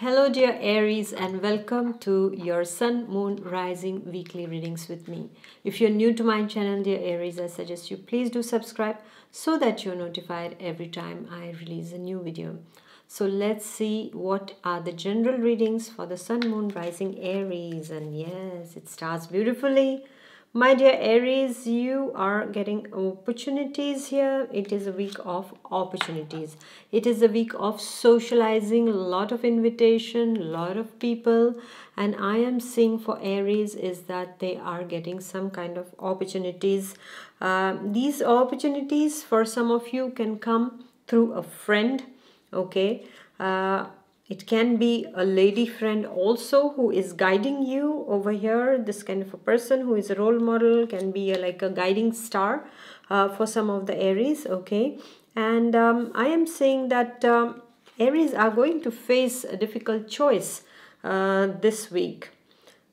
Hello, dear Aries, and welcome to your Sun, Moon, Rising weekly readings with me. If you're new to my channel, dear Aries, I suggest you please do subscribe so that you're notified every time I release a new video. So, let's see what are the general readings for the Sun, Moon, Rising Aries. And yes, it starts beautifully my dear Aries, you are getting opportunities here. It is a week of opportunities. It is a week of socializing, a lot of invitation, a lot of people. And I am seeing for Aries is that they are getting some kind of opportunities. Uh, these opportunities for some of you can come through a friend. Okay. Uh, it can be a lady friend also who is guiding you over here. This kind of a person who is a role model can be a, like a guiding star uh, for some of the aries okay? And um, i am saying that um, aries are going to face a difficult choice uh, this week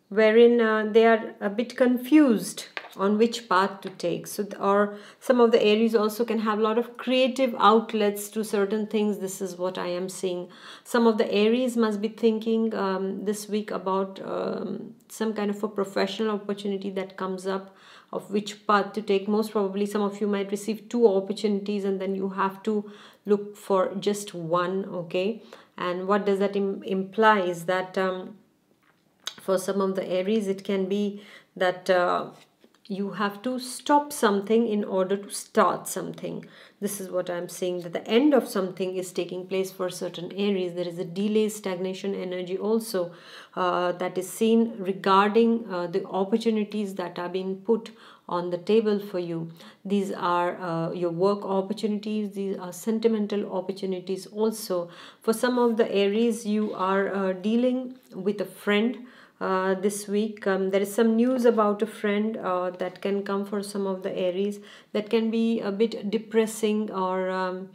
wherein uh, they are a bit confused on which path to take. So or some of the aries also can have a lot of creative outlets to certain things. This is what i am seeing. Some of the aries must be thinking um, this week about um, some kind of a professional opportunity that comes up of which path to take. Most probably some of you might receive two opportunities and then you have to look for just one okay? And what does that Im- imply is that um, for some of the aries it can be that uh, you have to stop something in order to start something. This is what i'm saying that the end of something is taking place for certain Aries. There is a delay stagnation energy also uh, that is seen regarding uh, the opportunities that are being put on the table for you. These are uh, your work opportunities these are sentimental opportunities also. For some of the Aries you are uh, dealing with a friend uh, this week. Um, there is some news about a friend uh, that can come for some of the Aries that can be a bit depressing or, um,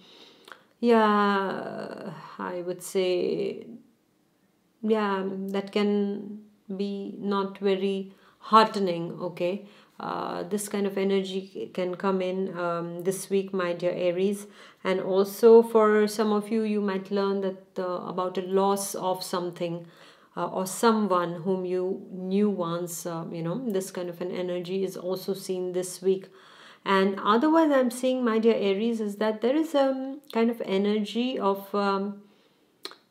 yeah, I would say, yeah, that can be not very heartening, okay. Uh, this kind of energy can come in um, this week my dear aries and also for some of you you might learn that uh, about a loss of something uh, or someone whom you knew once uh, you know this kind of an energy is also seen this week. And otherwise i'm seeing my dear aries is that there is a um, kind of energy of um,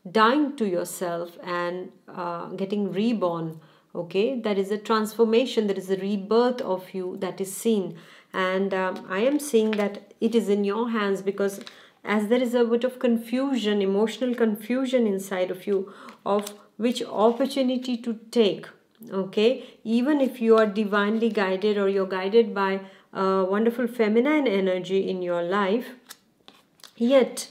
dying to yourself and uh, getting reborn okay? That is a transformation that is a rebirth of you that is seen. And um, i am seeing that it is in your hands because as there is a bit of confusion emotional confusion inside of you of which opportunity to take okay? Even if you are divinely guided or you're guided by a wonderful feminine energy in your life yet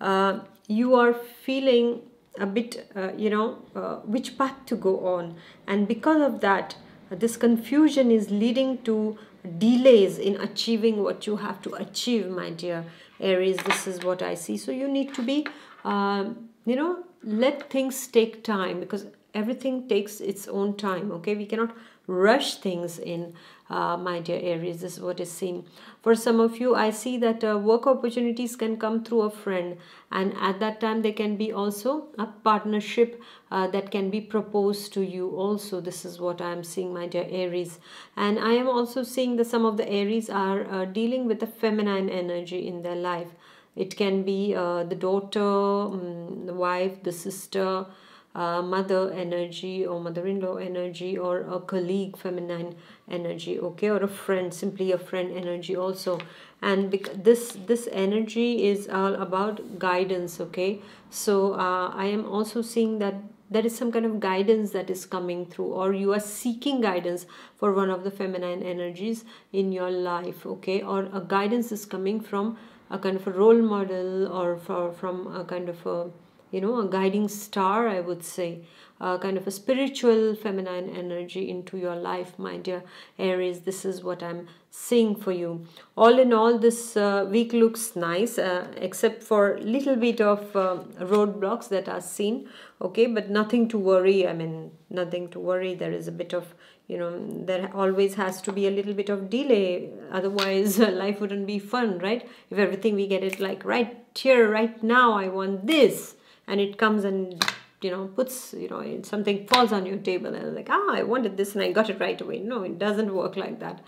uh, you are feeling a bit uh, you know uh, which path to go on. And because of that this confusion is leading to delays in achieving what you have to achieve my dear aries. This is what i see. So you need to be um, you know let things take time because everything takes its own time okay? We cannot rush things in uh, my dear aries this is what is seen. For some of you i see that uh, work opportunities can come through a friend and at that time there can be also a partnership uh, that can be proposed to you also. This is what i am seeing my dear aries. And i am also seeing that some of the aries are uh, dealing with the feminine energy in their life it can be uh, the daughter, um, the wife, the sister, uh, mother energy or mother-in-law energy or a colleague feminine energy okay or a friend simply a friend energy also. And this this energy is all about guidance okay? So uh, i am also seeing that there is some kind of guidance that is coming through or you are seeking guidance for one of the feminine energies in your life okay? Or a guidance is coming from a kind of a role model or for, from a kind of a you know a guiding star i would say a kind of a spiritual feminine energy into your life my dear aries this is what i'm seeing for you. All in all this uh, week looks nice uh, except for little bit of uh, roadblocks that are seen okay? But nothing to worry i mean nothing to worry. There is a bit of you know there always has to be a little bit of delay otherwise life wouldn't be fun right? If everything we get it like right here right now i want this and it comes and you know puts you know something falls on your table and like ah i wanted this and i got it right away. No it doesn't work like that.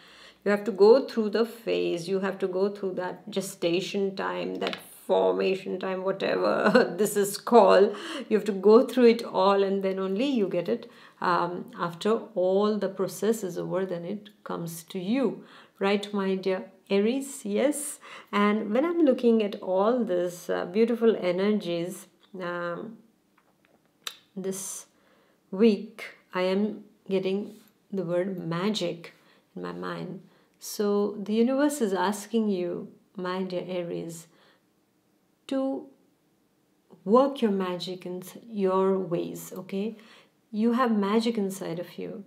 You have to go through the phase you have to go through that gestation time that formation time whatever this is called. You have to go through it all and then only you get it um, after all the process is over then it comes to you. Right my dear aries? Yes. And when i'm looking at all this uh, beautiful energies um, this week I am getting the word magic in my mind. So the universe is asking you, my dear Aries, to work your magic in your ways, okay? You have magic inside of you,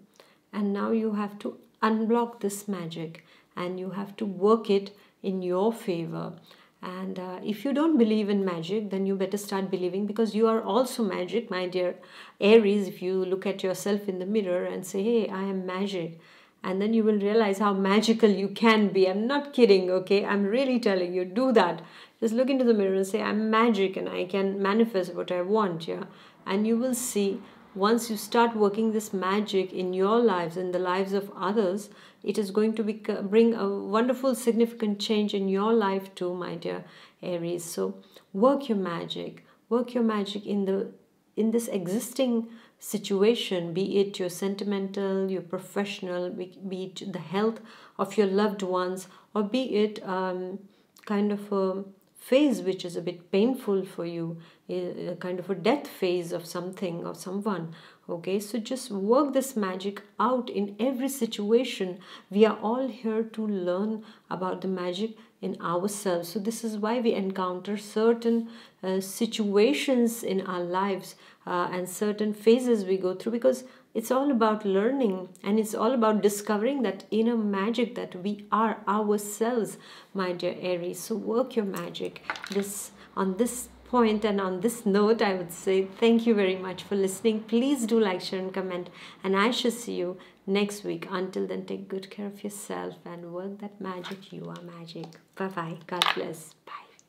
and now you have to unblock this magic and you have to work it in your favor and uh, if you don't believe in magic, then you better start believing because you are also magic, my dear Aries. If you look at yourself in the mirror and say, Hey, I am magic, and then you will realize how magical you can be. I'm not kidding, okay? I'm really telling you, do that. Just look into the mirror and say, I'm magic and I can manifest what I want, yeah? And you will see once you start working this magic in your lives and the lives of others it is going to be, bring a wonderful significant change in your life too my dear aries. So work your magic. Work your magic in the in this existing situation be it your sentimental your professional be, it the health of your loved ones or be it um, kind of a phase which is a bit painful for you a kind of a death phase of something or someone okay? So just work this magic out in every situation. We are all here to learn about the magic in ourselves. So this is why we encounter certain uh, situations in our lives uh, and certain phases we go through because it's all about learning and it's all about discovering that inner magic that we are ourselves my dear aries. So work your magic. This on this point and on this note i would say thank you very much for listening. Please do like share and comment and i shall see you next week. Until then take good care of yourself and work that magic. You are magic. Bye bye god bless. Bye